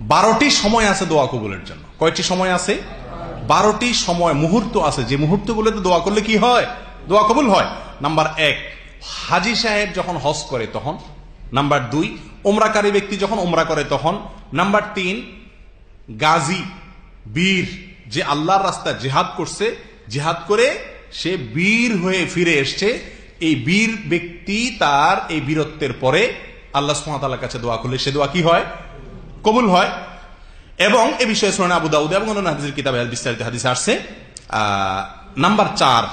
বারোটি সময় আছে দোয়া কবুলের জন্য। কয়টি সময় আছে? বারোটি সময় মুহূর্ত আছে। যে মুহূর্তগুলোতে দোয়া করলে কি হয়? দোয়া কবুল হয়। নাম্বার এক, হাজি সাহেব যখন হজ করে তখন। নাম্বার দুই ওমরাকারী ব্যক্তি যখন ওমরা করে তখন। নাম্বার তিন, গাজী, বীর, যে আল্লাহর রাস্তা জেহাদ করছে, জেহাদ করে সে বীর হয়ে ফিরে এসছে। এই বীর ব্যক্তি তার এই বীরত্বের পরে আল্লাহ সুমাতার কাছে দোয়া করলে সে দোয়া কি হয়? কবুল হয়। এবং এ বিষয়ে সোনা আবু দাউদ এবং অন্যান্য হাদিসের কিতাবে বিস্তারিত হাদিস আসছে। নাম্বার চার,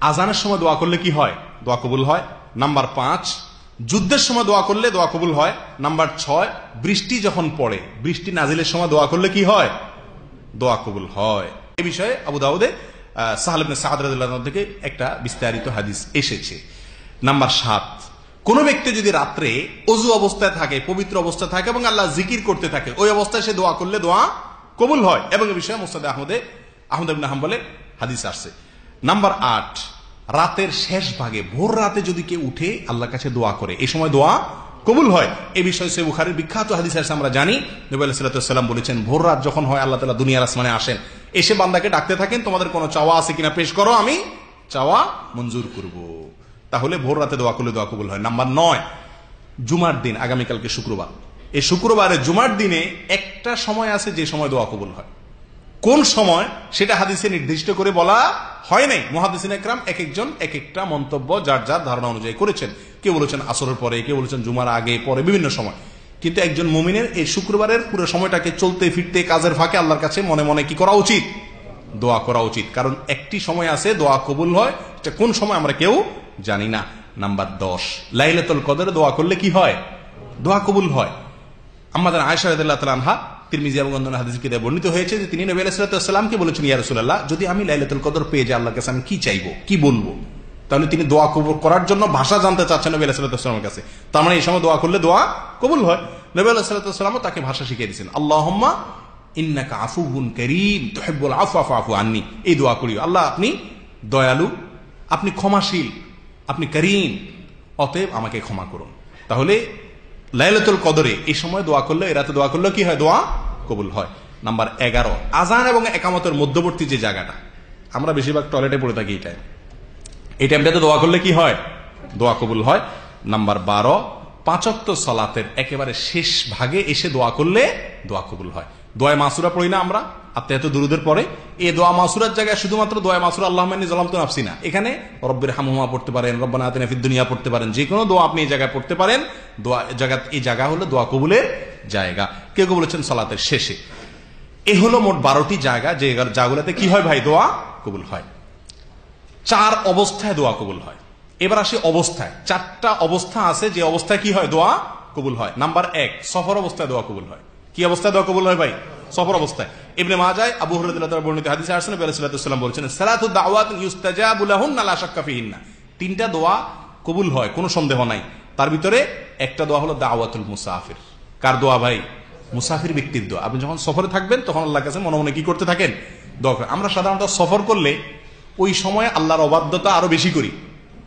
আজানের সময় দোয়া করলে কি হয়? দোয়া কবুল হয়। নাম্বার পাঁচ, যুদ্ধের সময় দোয়া করলে দোয়া কবুল হয়। নাম্বার ছয়, বৃষ্টি যখন পড়ে, বৃষ্টি নাজিলের সময় দোয়া করলে কি হয়? দোয়া কবুল হয়। এ বিষয়ে আবু দাউদে সাহালিবিন সাহাদ থেকে একটা বিস্তারিত হাদিস এসেছে। নাম্বার সাত কোন ব্যক্তি যদি রাত্রে অজু অবস্থায় থাকে, পবিত্র অবস্থায় থাকে এবং আল্লাহ জিকির করতে থাকে, ওই অবস্থায় সে দোয়া করলে দোয়া কবুল হয়। এবং এ বিষয়ে মুস্তাদ আহমদে আহমদ ইবনে বলে হাদিস আসছে। নাম্বার আট, রাতের শেষ ভাগে, ভোর রাতে যদি কেউ উঠে আল্লাহর কাছে দোয়া করে এই সময় দোয়া কবুল হয়। এ বিষয়ে সে বুখারির বিখ্যাত হাদিস আছে আমরা জানি। নবী বলেছেন, ভোর রাত যখন হয়, আল্লাহ তালা দুনিয়ার আসমানে আসেন। এসে বান্দাকে ডাকতে থাকেন, তোমাদের কোনো চাওয়া আছে কিনা পেশ করো, আমি চাওয়া মঞ্জুর করব। তাহলে ভোর রাতে দোয়া করলে দোয়া কবুল হয়। নাম্বার নয়, জুমার দিন, আগামীকালকে শুক্রবার। এই শুক্রবারে, জুমার দিনে একটা সময় আছে যে সময় দোয়া কবুল হয়। কোন সময়? সেটা হাদিসে নির্দিষ্ট করে বলা হয় নাই। মহাদিসিন একরাম এক একজন এক একটা মন্তব্য যার যার ধারণা অনুযায়ী করেছেন। কেউ বলেছেন আসরের পরে, কেউ বলেছেন জুমার আগে, পরে, বিভিন্ন সময়। কিন্তু একজন মুমিনের এই শুক্রবারের পুরো সময়টাকে চলতে, ফিরতে, কাজের ফাঁকে আল্লাহর কাছে মনে মনে কি করা উচিত? দোয়া করা উচিত। কারণ একটি সময় আছে দোয়া কবুল হয়। এটা কোন সময় আমরা কেউ জানি না, নাম্বার দশ। লাইলাতুল কদরে দোয়া করলে কি হয়? দোয়া কবুল হয়। আমাদের আয়সা কিতাবে বর্ণিত হয়েছে বলেছেন যদি আমি পেয়ে কি কি বলব? তাহলে তিনি দোয়া কবুল করার জন্য ভাষা জানতে কাছে। তার মানে এই সময় দোয়া করলে দোয়া কবুল হয়। তাকে ভাষা শিখিয়ে দিয়েছেন, আল্লাহুম্মা আন্নি। এই দোয়া আল্লাহ, আপনি দয়ালু, আপনি ক্ষমাশীল। আপনি করিম, অতএব আমাকে ক্ষমা করুন। তাহলে লাইলাতুল কদরে এই সময় দোয়া করলে এরাতে দোয়া করলে কি হয়? দোয়া কবুল হয়। নাম্বার এগারো, আজান এবং একামতের মধ্যবর্তী যে জায়গাটা, আমরা বেশিরভাগ টয়লেটে পড়ে থাকি এই টাইম এই টাইমটাতে দোয়া করলে কি হয়? দোয়া কবুল হয়। নাম্বার বারো, পাঁচক্ত সলাতের একেবারে শেষ ভাগে এসে দোয়া করলে দোয়া কবুল হয়। দোয়া মাসুরা পড়ি না আমরা। আত্মায়ত দুরুদের পরে এ দোয়া মাসুরার জায়গায় শুধুমাত্র দোয়া মাসুর আল্লাহ জলাম তো নাফসি না। এখানে রব্বের হামুমা পড়তে পারেন, রব্বানা আতিনা ফিদ দুনিয়া পড়তে পারেন যে কোনো দোয়া আপনি এই জায়গায় পড়তে পারেন। দোয়া জায়গা, এই জায়গা হলো দোয়া কবুলের জায়গা। কেউ কেউ বলেছেন সালাতের শেষে। এ হলো মোট বারোটি জায়গা, যে জায়গাগুলোতে কি হয় ভাই? দোয়া কবুল হয়। চার অবস্থায় দোয়া কবুল হয়। এবার আসি অবস্থায়। চারটা অবস্থা আছে, যে অবস্থায় কি হয়? দোয়া কবুল হয়। নাম্বার এক, সফর অবস্থায় দোয়া কবুল হয়। কি অবস্থায় দোয়া কবুল হয় ভাই? সফর অবস্থায়। ইবনে মাজায় আবু হুরায়রা বর্ণিত হাদিসে সাল্লাল্লাহু আলাইহি বলেছেন, সালাতু দাওয়াত ইউস্তাজাবু লাহুন্না লা শাক্কা ফিহিন্না। তিনটা দোয়া কবুল হয়, কোনো সন্দেহ নাই। তার ভিতরে একটা দোয়া হলো দাওয়াতুল মুসাফির। কার দোয়া ভাই? মুসাফির ব্যক্তির দোয়া। আপনি যখন সফরে থাকবেন, তখন আল্লাহ কাছে মনে মনে কি করতে থাকেন? দোয়া আমরা সাধারণত সফর করলে ওই সময় আল্লাহর অবাধ্যতা আরও বেশি করি।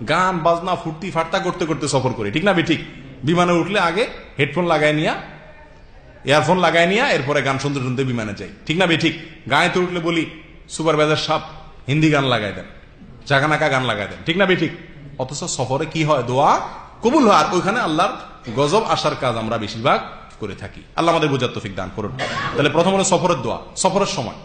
গান, বাজনা, ফুর্তি ফাট্টা করতে করতে সফর করি। ঠিক না বে ঠিক বিমানে উঠলে আগে হেডফোন লাগাই নিয়া ইয়ারফোন লাগাই নিয়ে এরপরে গান শুনতে শুনতে বিমানে যাই। ঠিক না বে ঠিক? গায়েতে উঠলে বলি সুপারভাইজার সাপ, হিন্দি গান লাগাই দেন। জাগানাকা গান লাগাই দেন। ঠিক না বে ঠিক? অথচ সফরে কি হয় দোয়া? কবুল হয় আর ওইখানে আল্লাহর গজব আসার কাজ আমরা বেশিরভাগ করে থাকি। আল্লাহ আমাদের বোঝার তফিক দান করুন। তাহলে প্রথম হলো সফরের দোয়া। সফরের সময়।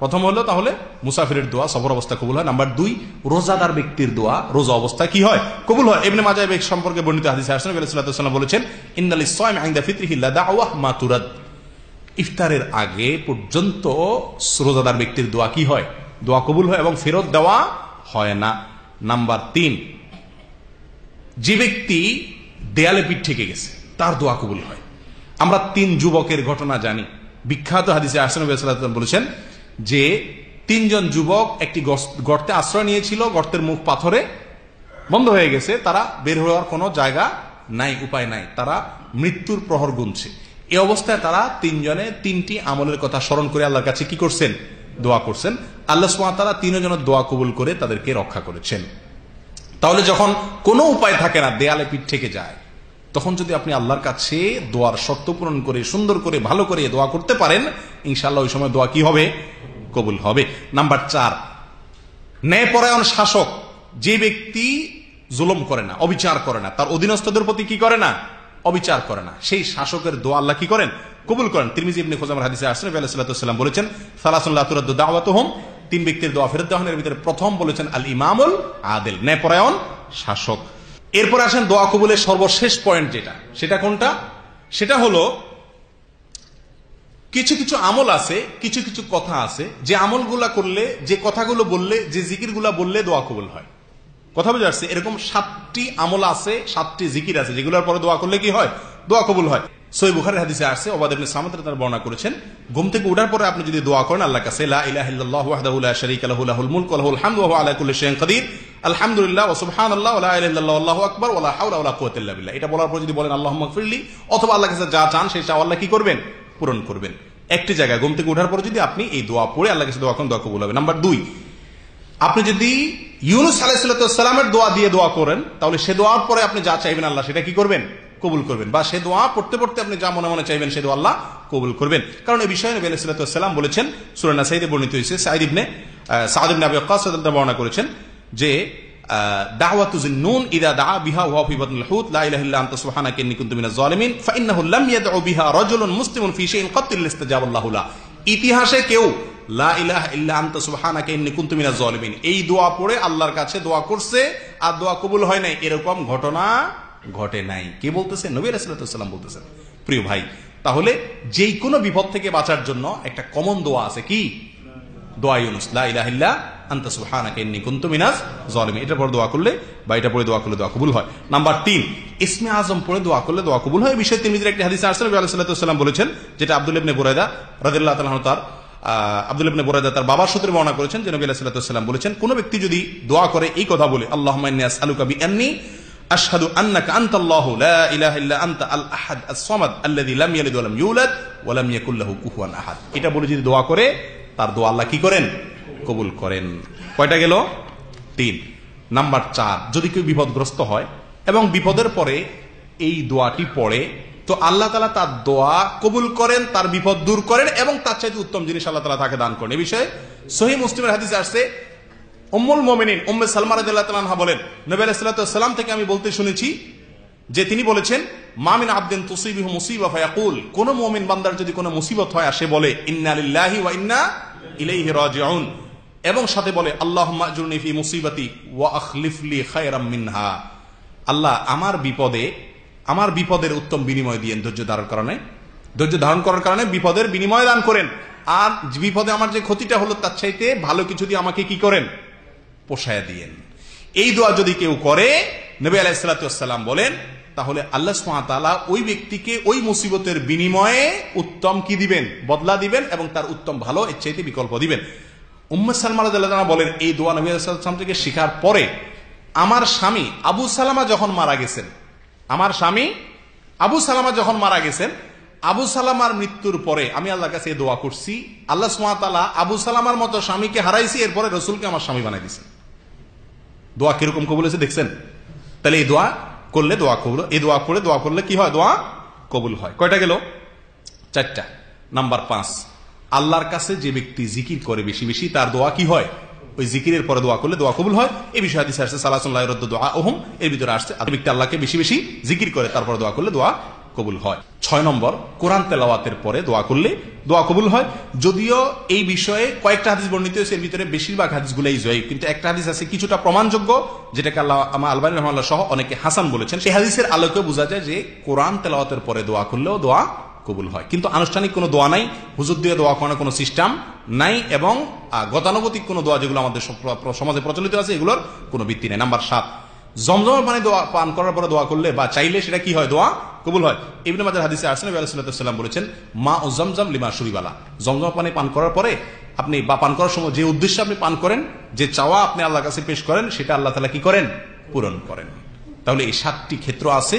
প্রথম হলো তাহলে মুসাফিরের দোয়া সফর অবস্থা কবুল হয়। নাম্বার দুই, রোজাদার ব্যক্তির দোয়া, রোজা অবস্থা কি হয়? কবুল হয়। এমনি মাজায় বেগ সম্পর্কে বর্ণিত হাদিসে আসেন সাল্লাম বলেছেন ইন্দাল ইসলাম আইন্দা ফিতরিহি লাদাওয়াহ মা তুরাদ। ইফতারের আগে পর্যন্ত রোজাদার ব্যক্তির দোয়া কি হয়? দোয়া কবুল হয় এবং ফেরত দেওয়া হয় না। নাম্বার তিন, যে ব্যক্তি দেয়ালে পিঠ থেকে গেছে, তার দোয়া কবুল হয়। আমরা তিন যুবকের ঘটনা জানি। বিখ্যাত হাদিসে আসেন বলেছেন যে তিনজন যুবক একটি গর্তে আশ্রয় নিয়েছিল, গর্তের মুখ পাথরে, বন্ধ হয়ে গেছে, তারা বের হওয়ার কোনো জায়গা নাই, উপায় নাই। তারা মৃত্যুর প্রহর গুনছে। এ অবস্থায় তারা তিনজনে তিনটি আমলের কথা স্মরণ করে আল্লাহর কাছে কি করছেন? দোয়া করছেন। আল্লাহ তারা তিনজনের দোয়া কবুল করে তাদেরকে রক্ষা করেছেন। তাহলে যখন কোনো উপায় থাকে না, দেয়ালে পিঠ থেকে যায় তখন যদি আপনি আল্লাহর কাছে দোয়ার শর্ত পূরণ করে, সুন্দর করে, ভালো করে দোয়া করতে পারেন ইনশাল্লাহ ওই সময় দোয়া কি হবে? কবুল হবে। নাম্বার চার, ন্যায়পরায়ণ শাসক যে ব্যক্তি জুলম করে না, অবিচার করে না, তার অধীনস্থদের প্রতি কি করে না? অবিচার করে না। সেই শাসকের দোয়া আল্লাহ কি করেন? কবুল করেন। তিরমিজি ইবনে বলেছেন সালাসুল্লাহ তুরাদ্দু দাওয়াতুহুম। তিন ব্যক্তির দোয়া ফেরত দেওয়ানের ভিতরে প্রথম বলেছেন আল ইমামুল আদেল ন্যায়পরায়ণ শাসক। এরপর আসেন দোয়া কবুলের সর্বশেষ পয়েন্ট যেটা। সেটা কোনটা? সেটা হলো, কিছু কিছু আমল আছে, কিছু কিছু কথা আছে, যে আমলগুলা করলে, যে কথাগুলো বললে, যে জিকিরগুলা বললে দোয়া কবুল হয়। কথা বুঝে আসছে? এরকম সাতটি আমল আছে, সাতটি জিকির আছে, যেগুলোর পরে দোয়া করলে কি হয়? দোয়া কবুল হয়। সই বুখারের হাদিসে আসছে ওবাদ ইবনে সামাত তার বর্ণনা করেছেন, ঘুম থেকে উঠার পরে আপনি যদি দোয়া করেন আল্লাহ কাছে, লা ইলাহা ইল্লাল্লাহু ওয়াহদাহু লা শারীকা লাহু, লাহুল মুলকু ওয়া লাহুল হামদু ওয়া আলা কুল্লি শাইইন কাদির। আলহামদুলিল্লাহ ইলাহা ইল্লাল্লাহু আল্লাহু আকবার, ওয়া লা হাওলা ওয়া লা কুওয়াতা ইল্লা বিল্লাহ। এটা বলার পর যদি বলেন, আল্লাহুম্মা গফিরলি অথবা আল্লাহর কাছে যা চান, সেই আল্লাহ কি করবেন? পূরণ করবেন। একটি জায়গায় ঘুম থেকে উঠার পরে যদি আপনি এই দোয়া পড়ে আল্লাহর কাছে দোয়া করেন, দোয়া কবুল হবে। নাম্বার দুই, আপনি যদি ইউনুস আলাইসালামের দোয়া দিয়ে দোয়া করেন, তাহলে সে দোয়ার পরে আপনি যা চাইবেন আল্লাহ, সেটা কি করবেন? কবুল করবেন। বা সে দোয়া পড়তে পড়তে আপনি যা মনে মনে চাইবেন, সে দোয়া আল্লাহ কবুল করবেন। কারণ এই বিষয়ে নবী আলাইসালাম বলেছেন সুরানা সাইদে বর্ণিত হয়েছে সাইদ ইবনে সাদ ইবনে আবি বর্ণনা করেছেন যে ইতিহাসে কেউ এই দোয়া পড়ে আল্লাহর কাছে দোয়া করছে আর দোয়া কবুল হয় নাই, এরকম ঘটনা ঘটে নাই। কে বলতেছে? নবী রাসূলুল্লাহ সাল্লাল্লাহু বলতেছেন। প্রিয় ভাই, তাহলে যেই কোনো বিপদ থেকে বাঁচার জন্য একটা কমন দোয়া আছে কি? দোয়া ইউনুস আনতা সুবহানাকা ইন্নী কুনতু মিনাজ জালিমিন এটা পরে দোয়া করলে বা এটা পরে দোয়া করলে দোয়া কবুল হয়। নাম্বার তিন, ইসমে আজম পড়ে দোয়া করলে দোয়া কবুল হয়। বিষয়ে তিরমিজির একটি হাদিস আসলে নবী আলাইহিস সাল্লাম বলেছেন, যেটা আব্দুল ইবনে বুরায়দা রাদিয়াল্লাহু তাআলা তার আব্দুল ইবনে বুরায়দা তার বাবার সূত্রে বর্ণনা করেছেন যে নবী আলাইহিস সাল্লাম বলেছেন, কোন ব্যক্তি যদি দোয়া করে এই কথা বলে, আল্লাহুম্মা ইন্নী আসআলুকা বিআন্নী আশহাদু আন্নাকা আনতাল্লাহু লা ইলাহা ইল্লা আনতা আল আহাদ আস-সামাদ আল্লাযী লাম ইয়ালিদ ওয়া লাম ইউলাদ ওয়া লাম ইয়াকুল লাহু কুফুয়ান আহাদ। এটা বলে যদি দোয়া করে, তার দোয়া আল্লাহ কি করেন? কবুল করেন। কয়টা গেল? তিন। নাম্বার চার, যদি কেউ বিপদগ্রস্ত হয় এবং বিপদের পরে এই দোয়াটি পড়ে, তো আল্লাহ তালা তার দোয়া কবুল করেন, তার বিপদ দূর করেন এবং তার চাইতে উত্তম জিনিস আল্লাহ তালা তাকে দান করেন। এই বিষয়ে সহি মুসলিমের হাদিসে আসছে, উম্মুল মোমিনিন, উম্মে সালমা রাদিয়াল্লাহু বলেন, নবী আলাইহিস সালাম থেকে আমি বলতে শুনেছি যে তিনি বলেছেন মামিন আবদিন তুসিবিহু মুসিবা ফায়াকুল। কোন মুমিন বান্দার যদি কোনো মুসিবত হয় আসে বলে, ইন্না লিল্লাহি ওয়া ইন্না এবং সাথে বলে আল্লাহ আজরুনি ফি মুসিবাতি মিনহা। আল্লাহ আমার বিপদে, আমার বিপদের উত্তম বিনিময় দিয়েন ধৈর্য ধারণ কারণে ধৈর্য ধারণ করার কারণে বিপদের বিনিময় দান করেন। আর বিপদে আমার যে ক্ষতিটা হলো, তার চাইতে ভালো কিছু দিয়ে আমাকে কি করেন? পোষায় দিয়েন। এই দোয়া যদি কেউ করে, নবী আলাইসালাম বলেন তাহলে আল্লাহ সুমাতালা ওই ব্যক্তিকে ওই মুসিবতের বিনিময়ে উত্তম কি দিবেন? বদলা দিবেন এবং তার উত্তম ভালো চাইতে বিকল্প দিবেন। উম্মে সালমা বলেন, এই দোয়া নবী থেকে শিখার পরে আমার স্বামী আবু সালামা যখন মারা গেছেন, আমার স্বামী আবু সালামা যখন মারা গেছেন, আবু সালামার মৃত্যুর পরে আমি আল্লাহর কাছে দোয়া করছি, আল্লাহ সুমাতালা আবু সালামার মতো স্বামীকে হারাইছি, এরপরে রসুলকে আমার স্বামী বানাই দিয়েছেন দোয়া কীরকম কবুল হয়েছে দেখছেন? তাহলে এই দোয়া করলে দোয়া কবুল, এই দোয়া করে দোয়া করলে কি হয়? দোয়া কবুল হয়। কয়টা গেল? চারটা। নাম্বার পাঁচ, আল্লাহর কাছে যে ব্যক্তি জিকির করে বেশি বেশি, তার দোয়া কি হয়? ওই জিকিরের পরে দোয়া করলে দোয়া কবুল হয়। এই বিষয়ে হাদিসে আসছে সালাহ দোয়া ওহম এর ভিতরে আসছে ব্যক্তি আল্লাহকে বেশি বেশি জিকির করে তারপরে দোয়া করলে দোয়া কবুল হয়। ছয় নম্বর, কোরআন তেলাওয়াতের পরে দোয়া করলে দোয়া কবুল হয়। যদিও এই বিষয়ে কয়েকটা হাদিস বর্ণিত হয়েছে, এর ভিতরে বেশিরভাগ হাদিসগুলাই জয় কিন্তু একটা হাদিস আছে, কিছুটা প্রমাণযোগ্য, যেটাকে আল্লাহ আমার আলবানী রহমাল্লাহ সহ অনেকে হাসান বলেছেন। সেই হাদিসের আলোকে বোঝা যায় যে কোরআন তেলাওয়াতের পরে দোয়া করলেও দোয়া কবুল হয়। কিন্তু আনুষ্ঠানিক কোনো দোয়া নাই, হুজুর দিয়ে দোয়া করানোর কোনো সিস্টেম নাই এবং গতানুগতিক কোনো দোয়া যেগুলো আমাদের সমাজে প্রচলিত আছে, এগুলোর কোনো ভিত্তি নেই। নাম্বার সাত জমজমের পানি দোয়া পান করার পরে দোয়া করলে বা চাইলে সেটা কি হয় দোয়া? কবুল হয়। ইবনে মাজার হাদিসে আসেন সাল্লাম বলেছেন, মা ও জমজম লিমা সুরিবালা জমজম পানি পান করার পরে আপনি বা পান করার সময় যে উদ্দেশ্যে আপনি পান করেন, যে চাওয়া আপনি আল্লাহ কাছে পেশ করেন, সেটা আল্লাহ তালা কি করেন? পূরণ করেন। তাহলে এই সাতটি ক্ষেত্র আছে।